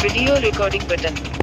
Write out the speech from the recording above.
video recording button.